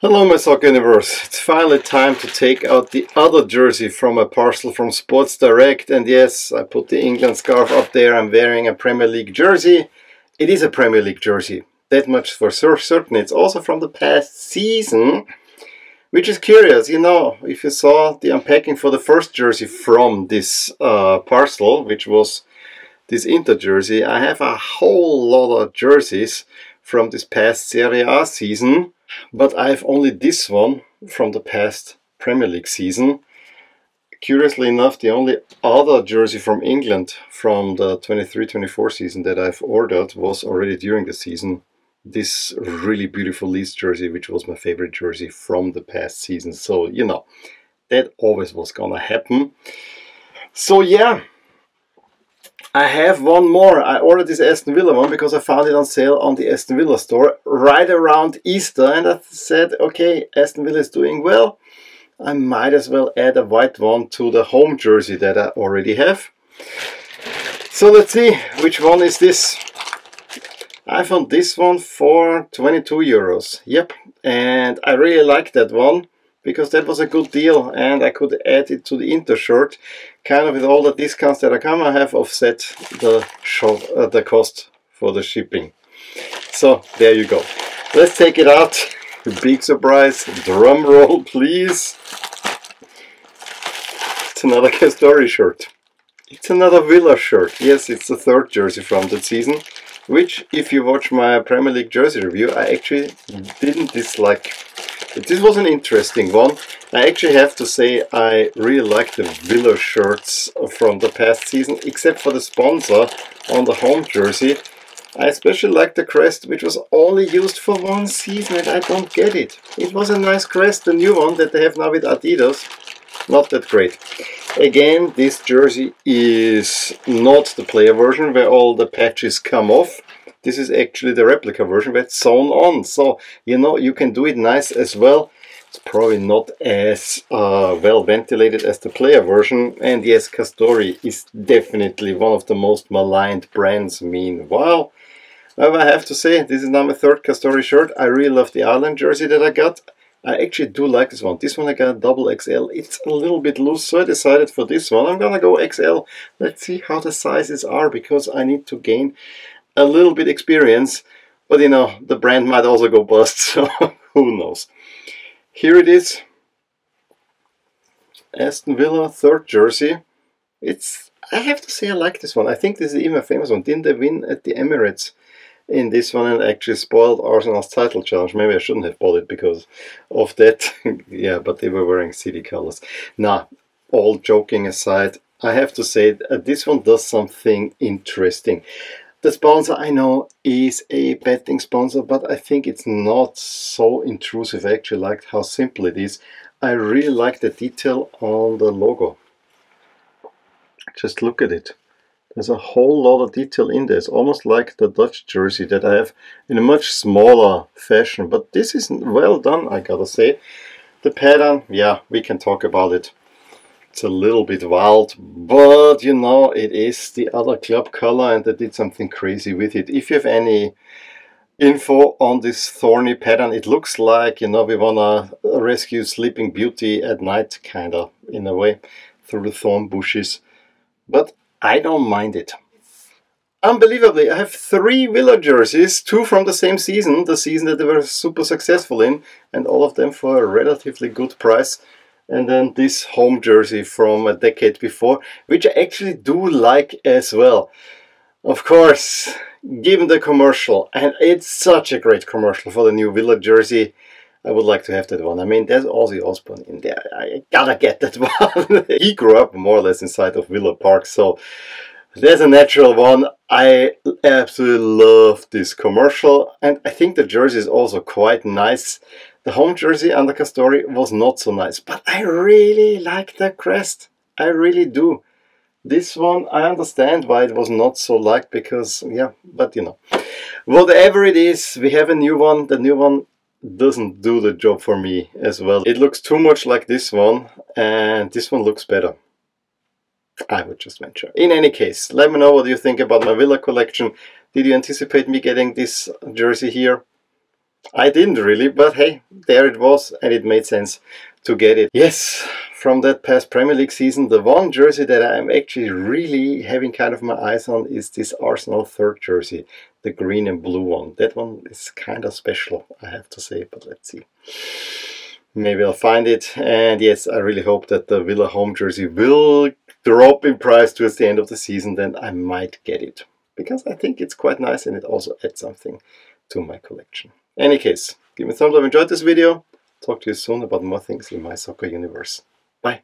Hello my soccer universe, it's finally time to take out the other jersey from a parcel from Sports Direct. And yes, I put the England scarf up there, I'm wearing a Premier League jersey. It is a Premier League jersey, that much for certain. It's also from the past season, which is curious, you know, if you saw the unpacking for the first jersey from this uh, parcel, which was this Inter jersey, I have a whole lot of jerseys from this past Serie A season but I have only this one from the past Premier League season. Curiously enough, the only other jersey from England from the 23-24 season that I've ordered was already during the season. This really beautiful Leeds jersey, which was my favorite jersey from the past season. So, you know, that always was gonna happen. So yeah, I have one more. I ordered this Aston Villa one because I found it on sale on the Aston Villa store right around Easter and I said, okay, Aston Villa is doing well. I might as well add a white one to the home jersey that I already have. So let's see, which one is this? I found this one for 22 euros. Yep, and I really like that one because that was a good deal and I could add it to the Inter shirt. Kind of with all the discounts that I come, I have offset the, uh, the cost for the shipping. So there you go. Let's take it out. Big surprise. Drum roll, please. It's another Castore shirt. It's another Villa shirt. Yes, it's the third jersey from that season. Which, if you watch my Premier League jersey review, I actually didn't dislike this was an interesting one. I actually have to say I really like the Villa shirts from the past season, except for the sponsor on the home jersey. I especially like the crest, which was only used for one season, and I don't get it. It was a nice crest, the new one that they have now with Adidas. Not that great. Again, this jersey is not the player version where all the patches come off. This is actually the replica version it's sewn on. So, you know, you can do it nice as well. It's probably not as uh, well ventilated as the player version. And yes, Castore is definitely one of the most maligned brands meanwhile. However, I have to say, this is now my third Castore shirt. I really love the Ireland jersey that I got. I actually do like this one. This one I got double XL. It's a little bit loose, so I decided for this one I'm gonna go XL. Let's see how the sizes are, because I need to gain a little bit experience, but you know, the brand might also go bust, so who knows. Here it is. Aston Villa third jersey. It's I have to say I like this one. I think this is even a famous one. Didn't they win at the Emirates in this one and actually spoiled Arsenal's title challenge? Maybe I shouldn't have bought it because of that. yeah, but they were wearing city colors. Now, all joking aside, I have to say that this one does something interesting. The sponsor I know is a betting sponsor, but I think it's not so intrusive. I actually like how simple it is. I really like the detail on the logo. Just look at it. There's a whole lot of detail in there. It's almost like the Dutch jersey that I have in a much smaller fashion. But this is well done, I gotta say. The pattern, yeah, we can talk about it. It's a little bit wild, but you know, it is the other club color and they did something crazy with it. If you have any info on this thorny pattern, it looks like, you know, we wanna rescue Sleeping Beauty at night, kinda, in a way, through the thorn bushes. But I don't mind it. Unbelievably, I have three Villa jerseys, two from the same season, the season that they were super successful in, and all of them for a relatively good price and then this home jersey from a decade before, which I actually do like as well. Of course, given the commercial, and it's such a great commercial for the new Villa jersey, I would like to have that one. I mean, there's Ozzy Osbourne in there. I gotta get that one. he grew up more or less inside of Villa Park, so there's a natural one. I absolutely love this commercial, and I think the jersey is also quite nice. The home jersey under Castore was not so nice, but I really like the crest. I really do. This one, I understand why it was not so liked because, yeah, but you know. Whatever it is, we have a new one. The new one doesn't do the job for me as well. It looks too much like this one and this one looks better. I would just venture. In any case, let me know what you think about my Villa collection. Did you anticipate me getting this jersey here? I didn't really, but hey, there it was, and it made sense to get it. Yes, from that past Premier League season, the one jersey that I'm actually really having kind of my eyes on is this Arsenal third jersey, the green and blue one. That one is kind of special, I have to say, but let's see. Maybe I'll find it. And yes, I really hope that the Villa home jersey will drop in price towards the end of the season, then I might get it. Because I think it's quite nice and it also adds something to my collection. Any case, give me a thumbs up if you enjoyed this video. Talk to you soon about more things in my soccer universe. Bye!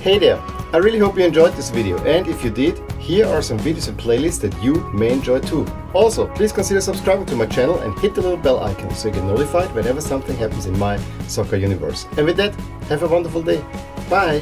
Hey there! I really hope you enjoyed this video and if you did, here are some videos and playlists that you may enjoy too. Also, please consider subscribing to my channel and hit the little bell icon so you get notified whenever something happens in my soccer universe. And with that, have a wonderful day. Bye!